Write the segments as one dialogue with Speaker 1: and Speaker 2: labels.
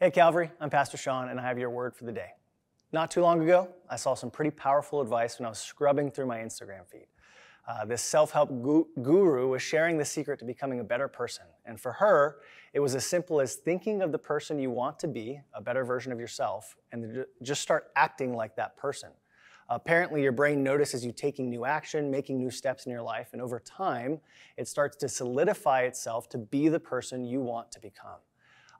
Speaker 1: Hey, Calvary, I'm Pastor Shawn, and I have your word for the day. Not too long ago, I saw some pretty powerful advice when I was scrubbing through my Instagram feed. Uh, this self help gu- guru was sharing the secret to becoming a better person. And for her, it was as simple as thinking of the person you want to be, a better version of yourself, and just start acting like that person. Apparently, your brain notices you taking new action, making new steps in your life, and over time, it starts to solidify itself to be the person you want to become.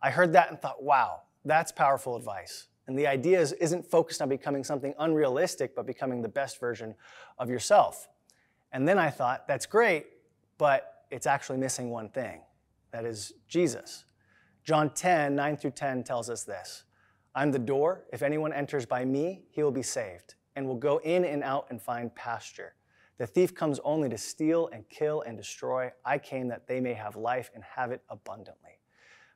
Speaker 1: I heard that and thought, wow, that's powerful advice. And the idea is, isn't focused on becoming something unrealistic, but becoming the best version of yourself. And then I thought, that's great, but it's actually missing one thing that is Jesus. John 10, 9 through 10 tells us this I'm the door. If anyone enters by me, he will be saved and will go in and out and find pasture. The thief comes only to steal and kill and destroy. I came that they may have life and have it abundantly.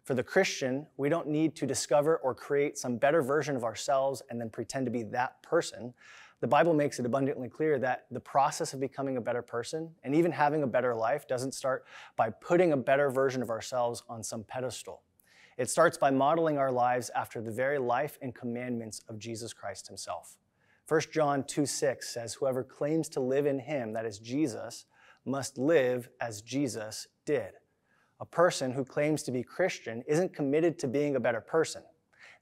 Speaker 1: For the Christian, we don't need to discover or create some better version of ourselves and then pretend to be that person. The Bible makes it abundantly clear that the process of becoming a better person and even having a better life doesn't start by putting a better version of ourselves on some pedestal. It starts by modeling our lives after the very life and commandments of Jesus Christ himself. 1 John 2 6 says, Whoever claims to live in him, that is Jesus, must live as Jesus did. A person who claims to be Christian isn't committed to being a better person.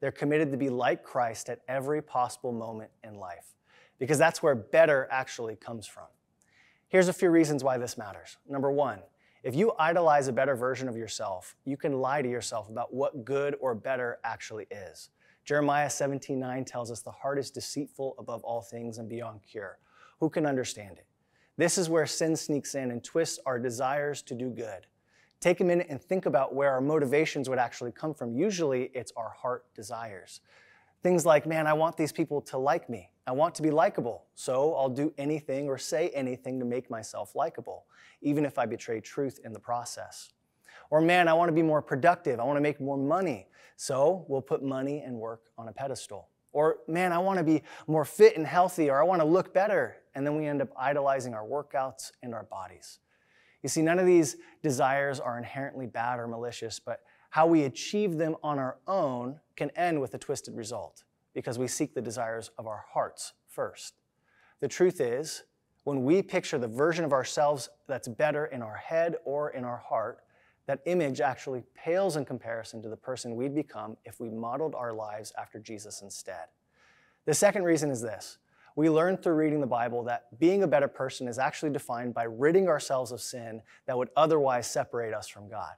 Speaker 1: They're committed to be like Christ at every possible moment in life, because that's where better actually comes from. Here's a few reasons why this matters. Number one, if you idolize a better version of yourself, you can lie to yourself about what good or better actually is. Jeremiah 17:9 tells us the heart is deceitful above all things and beyond cure. Who can understand it? This is where sin sneaks in and twists our desires to do good. Take a minute and think about where our motivations would actually come from. Usually it's our heart desires. Things like, man, I want these people to like me. I want to be likable. So I'll do anything or say anything to make myself likable, even if I betray truth in the process. Or, man, I want to be more productive. I want to make more money. So we'll put money and work on a pedestal. Or, man, I want to be more fit and healthy, or I want to look better. And then we end up idolizing our workouts and our bodies. You see, none of these desires are inherently bad or malicious, but how we achieve them on our own can end with a twisted result because we seek the desires of our hearts first. The truth is, when we picture the version of ourselves that's better in our head or in our heart, that image actually pales in comparison to the person we'd become if we modeled our lives after Jesus instead. The second reason is this we learn through reading the Bible that being a better person is actually defined by ridding ourselves of sin that would otherwise separate us from God.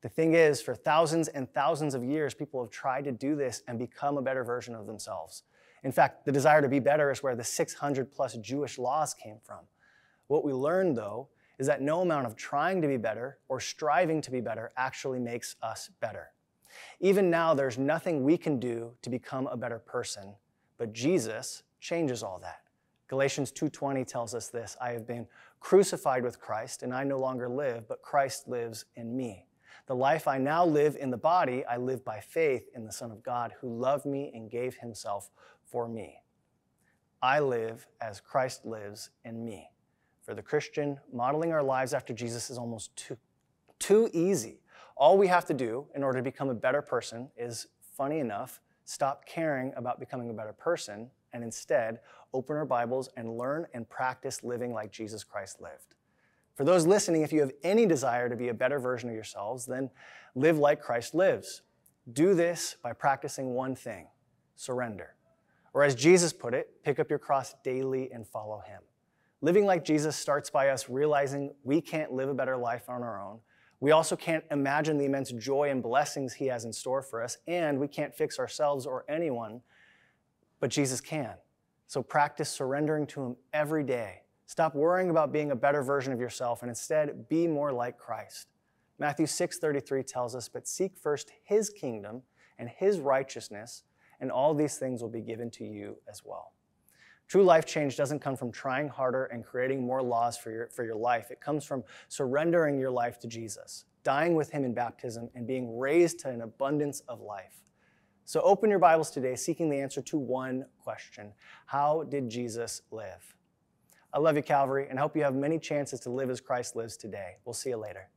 Speaker 1: The thing is, for thousands and thousands of years, people have tried to do this and become a better version of themselves. In fact, the desire to be better is where the 600 plus Jewish laws came from. What we learned, though, is that no amount of trying to be better or striving to be better actually makes us better. Even now, there's nothing we can do to become a better person, but Jesus changes all that. Galatians 2:20 tells us this, I have been crucified with Christ and I no longer live, but Christ lives in me. The life I now live in the body, I live by faith in the Son of God who loved me and gave himself for me. I live as Christ lives in me. For the Christian, modeling our lives after Jesus is almost too, too easy. All we have to do in order to become a better person is, funny enough, stop caring about becoming a better person and instead open our Bibles and learn and practice living like Jesus Christ lived. For those listening, if you have any desire to be a better version of yourselves, then live like Christ lives. Do this by practicing one thing surrender. Or as Jesus put it, pick up your cross daily and follow him. Living like Jesus starts by us realizing we can't live a better life on our own. We also can't imagine the immense joy and blessings He has in store for us, and we can't fix ourselves or anyone, but Jesus can. So practice surrendering to Him every day. Stop worrying about being a better version of yourself and instead be more like Christ. Matthew 6:33 tells us, "But seek first his kingdom and his righteousness, and all these things will be given to you as well." True life change doesn't come from trying harder and creating more laws for your, for your life. It comes from surrendering your life to Jesus, dying with Him in baptism, and being raised to an abundance of life. So open your Bibles today, seeking the answer to one question How did Jesus live? I love you, Calvary, and hope you have many chances to live as Christ lives today. We'll see you later.